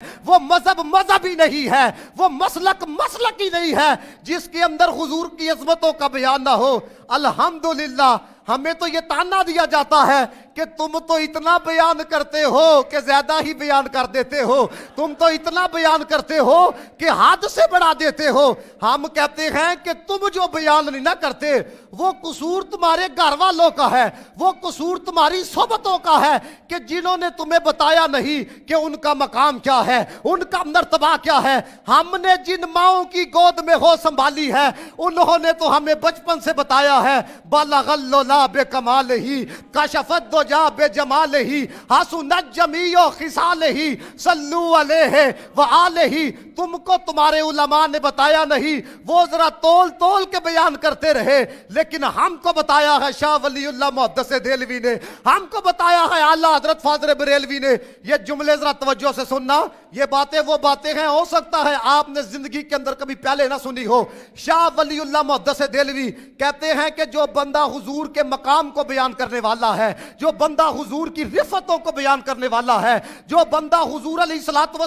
वो मज़हब मज़हब ही नहीं है, वो मसलक मसलक ही नहीं है, जिसके अंदर हजूर की अजमतों का बयान ना हो। अल्हम्दुलिल्लाह, हमें तो ये ताना दिया जाता है कि तुम तो इतना बयान करते हो कि ज़्यादा ही बयान कर देते हो। तुम तो इतना बयान करते हो कि हद से बढ़ा देते हो। हम कहते हैं कि तुम जो बयान नहीं ना करते, वो कसूर तुम्हारे घर वालों का है, वो कसूर तुम्हारी सोबतों का है कि जिन्होंने तुम्हें बताया नहीं कि उनका मकाम क्या है, उनका मरतबा क्या है। हमने जिन माओ की गोद में हो संभाली है, उन्होंने तो हमें बचपन से बताया है बाला बे कमाल ही, कशफत दो जा ही जमीयो ही, सल्लू अलैहि व आलही। तुमको तुम्हारे उलमा ने बताया नहीं, वो जरा तोल तोल के बयान करते रहे। लेकिन हमको बताया है शाह वली ने, हमको बताया है आला हज़रत फाजर बरेलवी ने। ये जुमले जरा तवज्जो से सुनना ये बातें वो बातें हैं, हो सकता है आपने ज़िंदगी के अंदर कभी पहले ना सुनी हो। शाह वलीउल्लाह मुहद्दस देलवी कहते हैं कि जो बंदा हुजूर के मकाम को बयान करने वाला है, जो बंदा हुजूर की रिफतों को बयान करने वाला है, जो बंदा हुजूर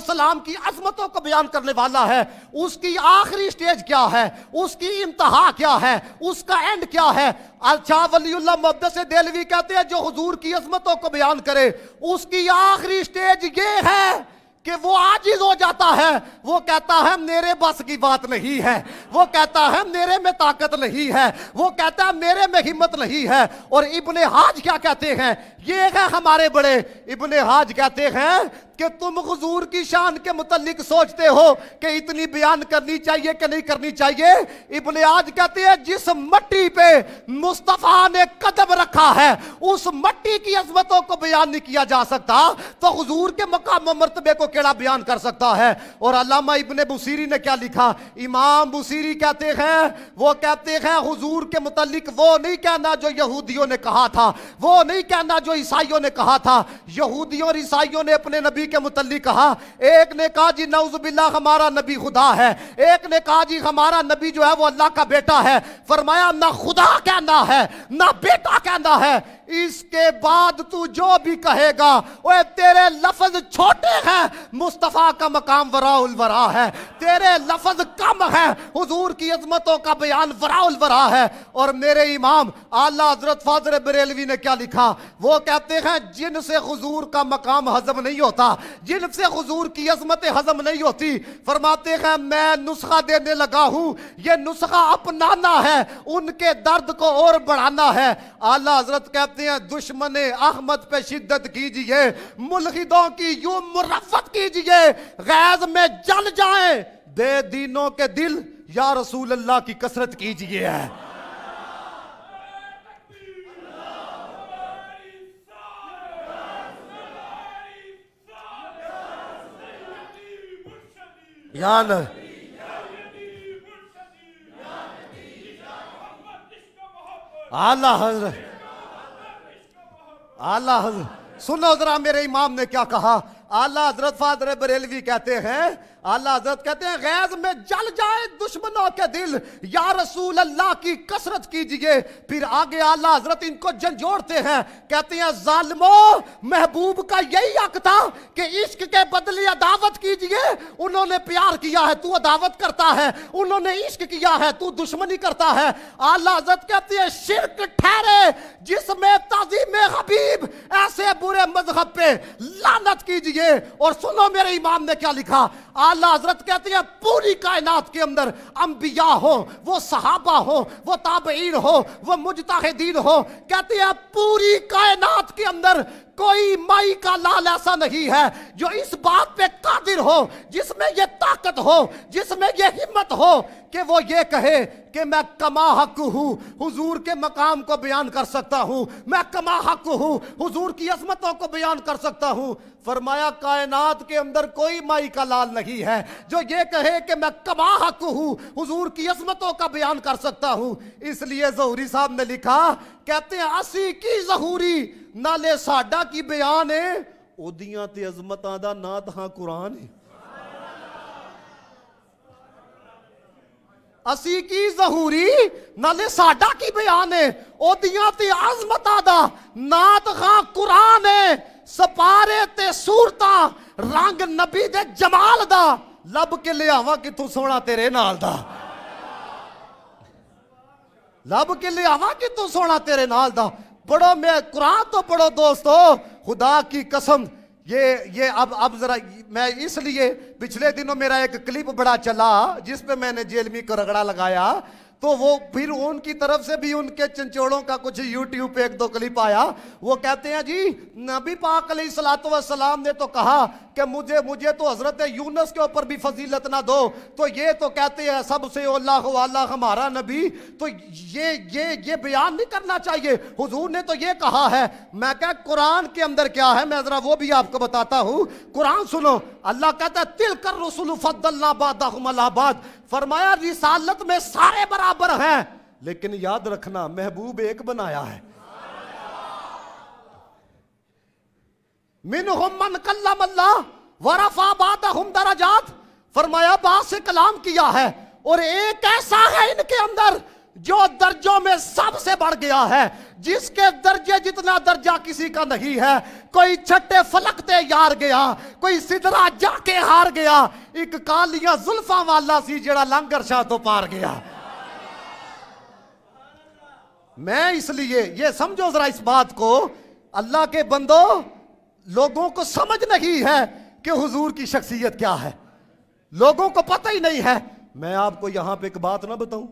सलाम की अजमतों को बयान करने वाला है, उसकी आखिरी स्टेज क्या है, उसकी इंतहा क्या है, उसका एंड क्या है? अच्छा वलीउल्लाह मुहद्दस देलवी कहते हैं, जो हुजूर की अजमतों को बयान करे, उसकी आखिरी स्टेज ये है कि वो आजिज हो जाता है। वो कहता है, मेरे बस की बात नहीं है। वो कहता है, मेरे में ताकत नहीं है। वो कहता है, मेरे में हिम्मत नहीं है। और इब्ने हाज क्या कहते हैं? ये है हमारे बड़े। इब्ने हाज कहते हैं कि तुम हजूर की शान के मुतलिक सोचते हो कि इतनी बयान करनी चाहिए कि नहीं करनी चाहिए? इब्ने आज कहते हैं, जिस मट्टी पे मुस्तफ़ा ने कदम रखा है, उस मट्टी की अजमतों को बयान नहीं किया जा सकता तो हजूर के मकाम मरतबे को केड़ा बयान कर सकता है? और अलामा इबन बुसीरी ने क्या लिखा? इमाम बुसीरी कहते हैं, वो कहते हैं, हजूर के मुतलिक वो नहीं कहना जो यहूदियों ने कहा था, वो नहीं कहना जो ईसाइयों ने कहा था। यहूदियों और ईसाइयों ने अपने नबी के मुतल कहा, एक ने कहा, जी नवजुबिल्ला हमारा नबी खुदा है। एक ने कहा, जी, हमारा नबी जो है, वो अल्लाह का बेटा है। फरमाया, ना खुदा कहना है, ना बेटा कहना है। इसके बाद तू जो भी कहेगा वो तेरे लफज छोटे हैं। मुस्तफ़ा का मकाम वराउल वरा है। तेरे लफज कम है। हुजूर की अजमतों का बयान वराउल वरा है। और मेरे इमाम, आला हज़रत फाजर बरेलवी ने क्या लिखा? वो कहते हैं, जिनसे हुजूर का मकाम हजम नहीं होता, जिनसे हुजूर की अजमत हजम नहीं होती, फरमाते हैं, मैं नुस्खा देने लगा हूँ। ये नुस्खा अपनाना है। उनके दर्द को और बढ़ाना है। आला हज़रत कहते कहते हैं, दुश्मन अहमद पे शिद्दत कीजिए, मुलहिदों की यू मुरफत कीजिए, गैज में जल जाए, दे दीनों के दिल या रसूल अल्लाह की कसरत कीजिए। यान, आला हज़रत आला सुनो जरा मेरे इमाम ने क्या कहा? आला हज़रत फादर बरेलवी कहते हैं आला हज़रत कहते हैं, गैज, में जल जाए दुश्मनों के दिल। या रसूल अल्लाह की कसरत कीजिए। फिर आगे आला हज़रत इनको झंझोड़ते हैं। कहते हैं, जालमो, महबूब का यही हक था कि इश्क के बदले अदावत कीजिए। उन्होंने प्यार किया है, तू अदावत करता है। उन्होंने इश्क किया है, तू दुश्मनी करता है। आला हज़रत कहते हैं, शिरक ठहरे, जिसमें ताजीम हबीब, ऐसे बुरे मज़हब पे लानत कीजिए। और सुनो मेरे इमाम ने क्या लिखा आला हज़रत कहते हैं, पूरी कायनात के अंदर अम्बिया हो, वो सहाबा हो, वो ताबईन हो, वो मुजताहिदीन हो, कहते हैं, पूरी कायनात के अंदर कोई माई का लाल ऐसा नहीं है जो इस बात पे कादिर हो, जिसमें ये ताकत हो, जिसमें ये हिम्मत हो कि वो ये कहे कि मैं कमा हक हूँ, हुजूर के मकाम को बयान कर सकता हूँ। मैं कमा हक हूँ, हुजूर की असमतों को बयान कर सकता हूँ। फरमाया, कायनात के अंदर कोई माई का लाल नहीं है जो ये कहे कि मैं कमा हक हूँ, हुजूर की असमतों का बयान कर सकता हूँ। इसलिए जहूरी साहब ने लिखा कहते हैं असी की जहूरी, नाले साडा की बयान है। ओदिया ते अजमत का ना तहां कुरान है। असी की जहूरी, नाले साडा की बयान है। ओदिया ते अजमत का ना तहां कुरान है। सपारे ते सूरत, रंग नबी दे जमाल दा। लभ के लियावा कितों सोना तेरे नाल दा? ਲੱਭ ਕੇ ਲਿਆਵਾਂ ਕਿਥੋਂ ਸੋਹਣਾ ਤੇਰੇ ਨਾਲ ਦਾ पढ़ो मैं कुरान तो पढ़ो दोस्तों खुदा की कसम ये ये अब अब जरा मैं इसलिए पिछले दिनों मेरा एक क्लिप बड़ा चला जिस पे मैंने जेलमी को रगड़ा लगाया तो वो फिर उनकी तरफ से भी उनके चंचोड़ों का कुछ यूट्यूब पे एक दो क्लिप आया वो कहते हैं जी नबी पाक सलाम ने तो कहा कि मुझे मुझे तो हज़रत यूनस के ऊपर भी फजीलत ना दो। तो ये तो कहते हैं सबसे अल्लाह हमारा नबी। तो ये ये ये बयान नहीं करना चाहिए। हुजूर ने तो ये कहा है, मैं क्या कुरान के अंदर क्या है? मैं जरा वो भी आपको बताता हूँ। कुरान सुनो, अल्लाह कहता है तिल कर रसुल फद्दल्लाबाद फरमाया, रिसालत में सारे बराबर हैं। लेकिन याद रखना, महबूब एक बनाया है। मिन बाद दराजात। फरमाया बात से कलाम किया है, और एक ऐसा है इनके अंदर जो दर्जों में सबसे बढ़ गया है, जिसके दर्जे जितना दर्जा किसी का नहीं है। कोई छठे फलकते यार गया, कोई सिदरा जाके हार गया। एक कालिया जुल्फा वाला सी जड़ा लंगर शाह तो पार गया। मैं इसलिए ये समझो जरा इस बात को, अल्लाह के बंदो लोगों को समझ नहीं है कि हुजूर की शख्सियत क्या है। लोगों को पता ही नहीं है। मैं आपको यहाँ पे एक बात ना बताऊँ।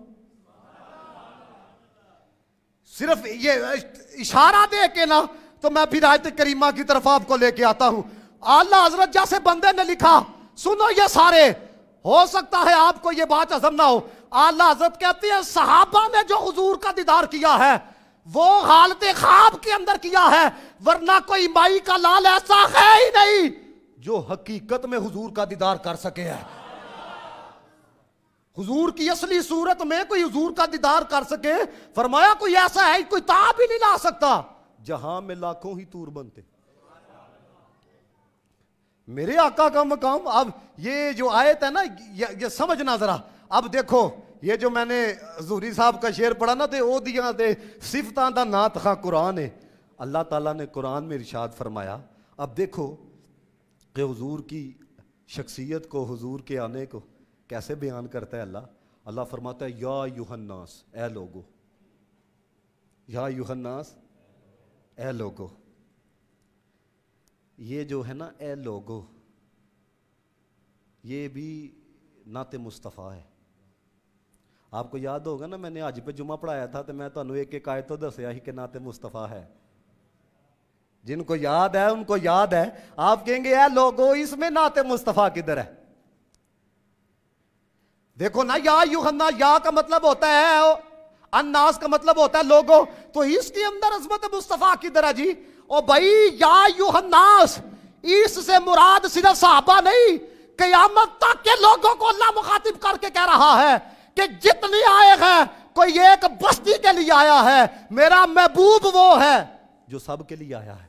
सिर्फ़ ये इशारा दे के ना तो मैं फिर आयत करीमा की तरफ़ आपको लेके आता हूँ। आला हज़रत जैसे बंदे ने लिखा, सुनो ये सारे, हो सकता है आपको ये बात हजम ना हो। आला हज़रत कहते हैं, सहाबा ने जो हजूर का दीदार किया है वो हालत खाब के अंदर किया है वरना कोई माई का लाल ऐसा है ही नहीं जो हकीकत में हुजूर का दीदार कर सके है। हुजूर की असली सूरत में कोई हुजूर का दीदार कर सके फरमाया कोई ऐसा है कोई ताब ही नहीं ला सकता। जहाँ में लाखों ही तूर बनते। मेरे आका का मकाम अब ये जो आयत है ना ये, ये समझना जरा। अब देखो ये जो मैंने जूरी साहब का शेर पढ़ा ना तो ओ दिया ते सिफता का ना था कुरान है। अल्लाह ताला ने कुरान में इरशाद फरमाया, अब देखो कि हजूर की शख्सियत को, हजूर के आने को कैसे बयान करता है अल्लाह। अल्लाह फरमाता है, या युहन्नास ए लोगो, या युहन्नास ए लोगो, ये जो है ना, ए लोगो, ये भी नाते मुस्तफ़ा है। आपको याद होगा ना, मैंने आज पे जुमा पढ़ाया था तो मैं एक एक आयत तो दसिया ही कि नाते मुस्तफ़ा है। जिनको याद है, उनको याद है। आप कहेंगे यार लोगो, इसमें नाते मुस्तफ़ा किधर है? देखो ना, या युहन्ना, या का मतलब होता है अन्नास का मतलब होता है, लोगो तो इसके अंदर अजमत मुस्तफ़ा किधर है जी? ओ भाई, या युहन्नास, इससे मुराद सिर्फ़ साहबा नहीं, कयामत तक के लोगों को अल्लाह मुखातिब करके कह रहा है कि जितनी आए हैं, कोई एक बस्ती के लिए आया है, मेरा महबूब वो है जो सब के लिए आया है।